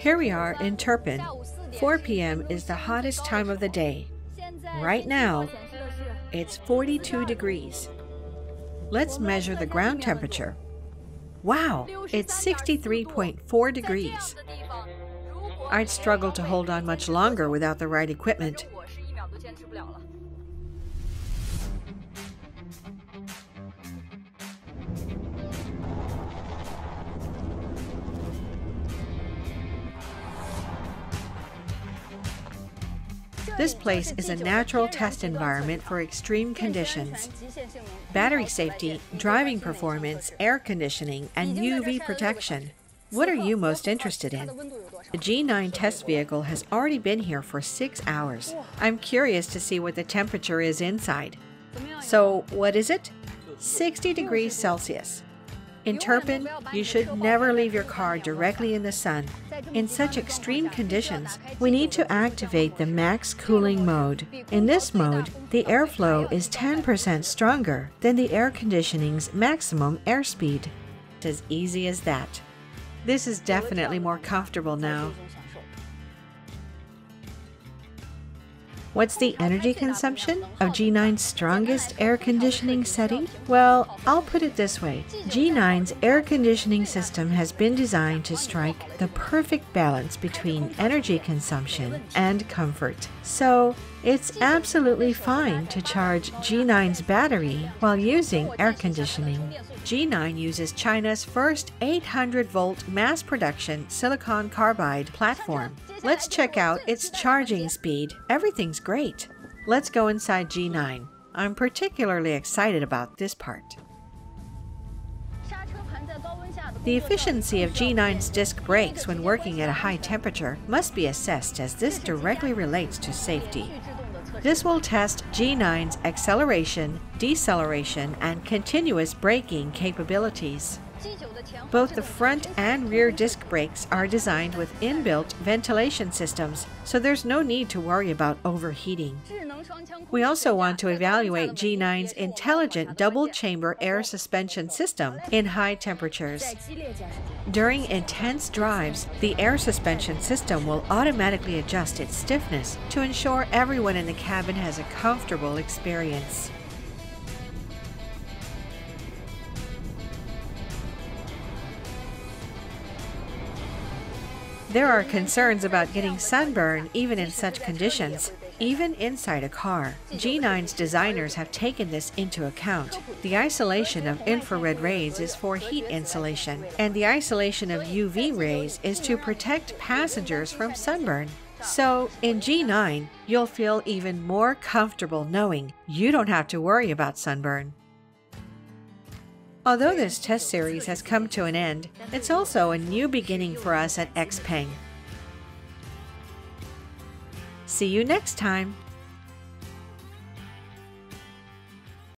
Here we are in Turpan. 4 p.m. is the hottest time of the day. Right now, it's 42 degrees. Let's measure the ground temperature. Wow, it's 63.4 degrees. I'd struggle to hold on much longer without the right equipment. This place is a natural test environment for extreme conditions. Battery safety, driving performance, air conditioning, and UV protection. What are you most interested in? The G9 test vehicle has already been here for six hours. I'm curious to see what the temperature is inside. So, what is it? 60 degrees Celsius. In Turpan, you should never leave your car directly in the sun. In such extreme conditions, we need to activate the max cooling mode. In this mode, the airflow is 10% stronger than the air conditioning's maximum airspeed. It's as easy as that. This is definitely more comfortable now. What's the energy consumption of G9's strongest air conditioning setting? Well, I'll put it this way G9's air conditioning system has been designed to strike the perfect balance between energy consumption and comfort. So, it's absolutely fine to charge G9's battery while using air conditioning. G9 uses China's first 800 volt mass production silicon carbide platform. Let's check out its charging speed. Everything's great. Let's go inside G9. I'm particularly excited about this part. The efficiency of G9's disc brakes when working at a high temperature must be assessed as this directly relates to safety. This will test G9's acceleration, deceleration, and continuous braking capabilities. Both the front and rear disc brakes are designed with inbuilt ventilation systems, so there's no need to worry about overheating. We also want to evaluate G9's intelligent double chamber air suspension system in high temperatures. During intense drives, the air suspension system will automatically adjust its stiffness to ensure everyone in the cabin has a comfortable experience. There are concerns about getting sunburn even in such conditions, even inside a car. G9's designers have taken this into account. The isolation of infrared rays is for heat insulation, and the isolation of UV rays is to protect passengers from sunburn. So, in G9, you'll feel even more comfortable knowing you don't have to worry about sunburn. Although this test series has come to an end, it's also a new beginning for us at XPeng. See you next time!